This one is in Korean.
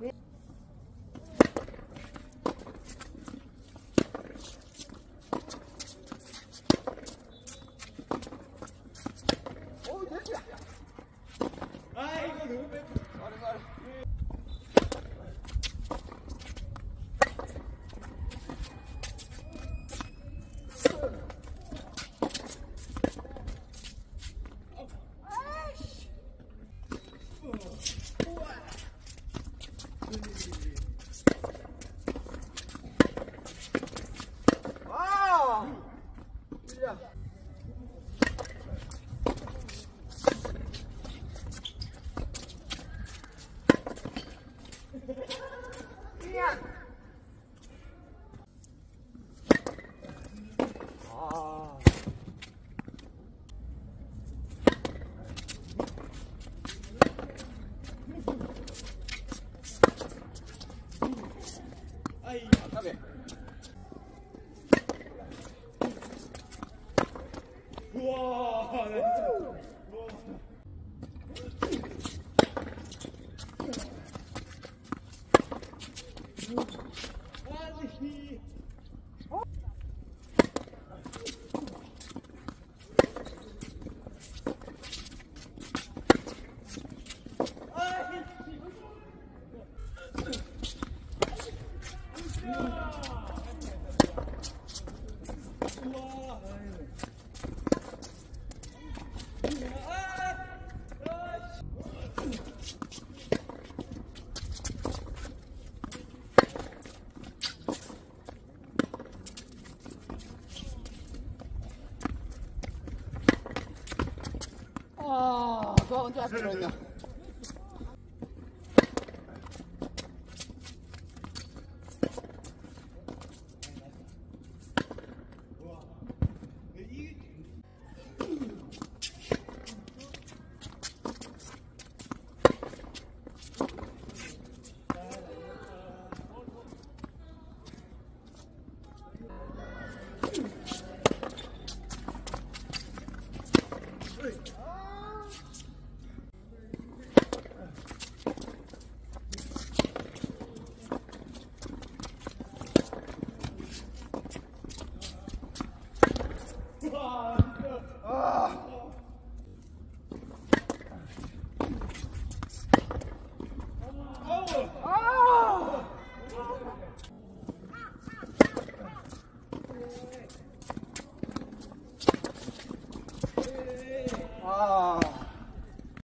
Yeah. うわーナイス 아, 너 언제 앞으로 했냐?